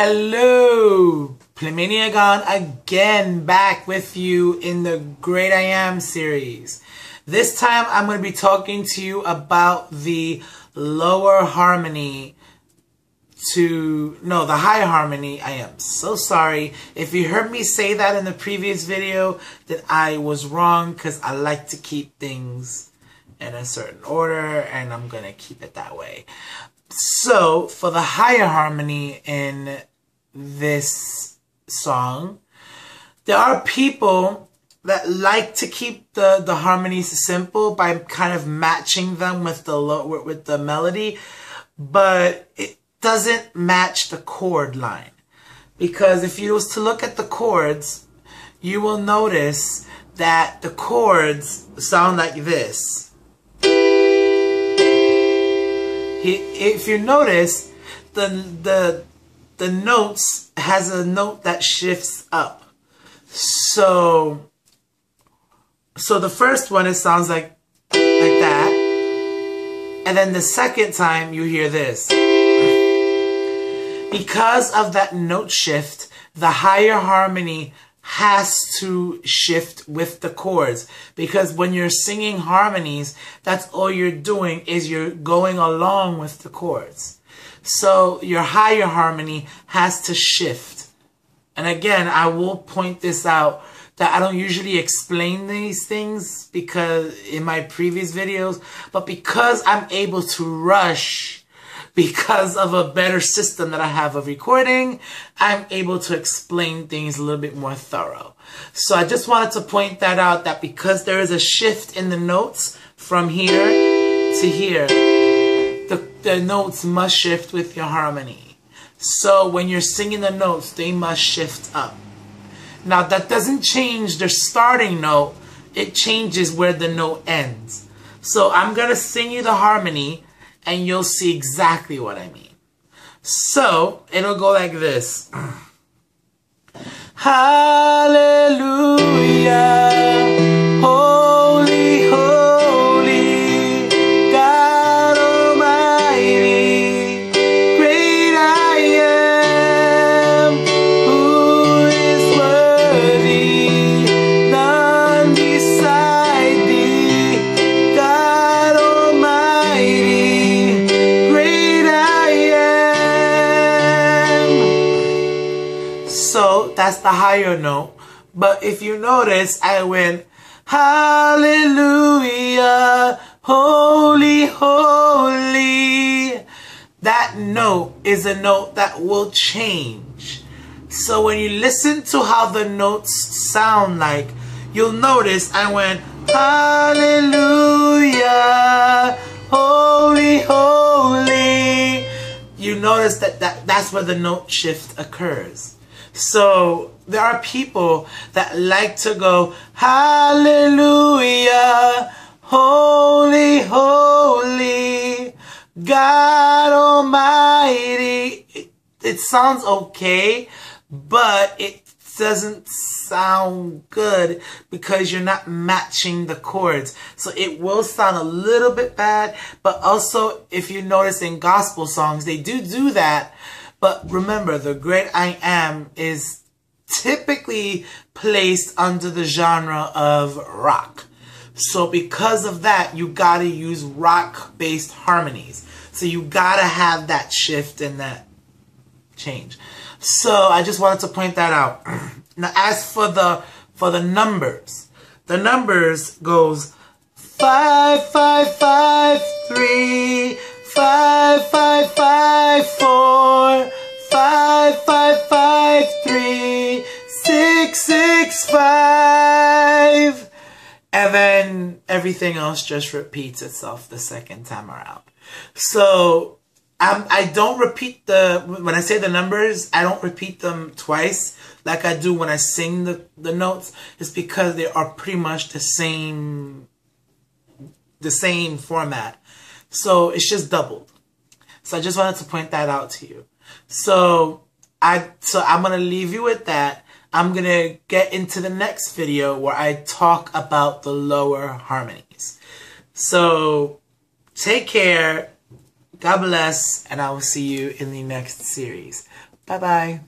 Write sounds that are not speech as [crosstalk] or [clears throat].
Hello, Pliminiagon again back with you in the Great I Am series. This time I'm going to be talking to you about the lower harmony to, no, the high harmony. I am so sorry. If you heard me say that in the previous video, that I was wrong because I like to keep things in a certain order and I'm going to keep it that way. So, for the higher harmony in this song, there are people that like to keep the, the harmonies simple by kind of matching them with the with the melody, but it doesn't match the chord line. Because if you was to look at the chords, you will notice that the chords sound like this if you notice, the the the notes has a note that shifts up. So so the first one it sounds like like that. And then the second time you hear this. Because of that note shift, the higher harmony has to shift with the chords because when you're singing harmonies, that's all you're doing is you're going along with the chords. So your higher harmony has to shift. And again, I will point this out that I don't usually explain these things because in my previous videos, but because I'm able to rush because of a better system that I have of recording, I'm able to explain things a little bit more thorough. So I just wanted to point that out that because there is a shift in the notes from here to here, the, the notes must shift with your harmony. So when you're singing the notes, they must shift up. Now that doesn't change the starting note, it changes where the note ends. So I'm going to sing you the harmony and you'll see exactly what I mean. So, it'll go like this. [clears throat] Hallelujah. That's the higher note. But if you notice, I went, Hallelujah, holy, holy. That note is a note that will change. So when you listen to how the notes sound like, you'll notice I went, Hallelujah, holy, holy. You notice that, that that's where the note shift occurs. So there are people that like to go, Hallelujah, holy, holy, God Almighty. It, it sounds okay, but it doesn't sound good because you're not matching the chords. So it will sound a little bit bad, but also if you notice in gospel songs, they do do that but remember, the great I am is typically placed under the genre of rock. So because of that, you gotta use rock-based harmonies. So you gotta have that shift and that change. So I just wanted to point that out. [clears throat] now as for the for the numbers, the numbers goes five five five three five five five four five five five three six six five. And then everything else just repeats itself the second time around. So I'm, I don't repeat the when I say the numbers I don't repeat them twice like I do when I sing the, the notes. It's because they are pretty much the same the same format so it's just doubled. So I just wanted to point that out to you. So I so I'm gonna leave you with that. I'm gonna get into the next video where I talk about the lower harmonies. So take care, God bless, and I will see you in the next series. Bye bye.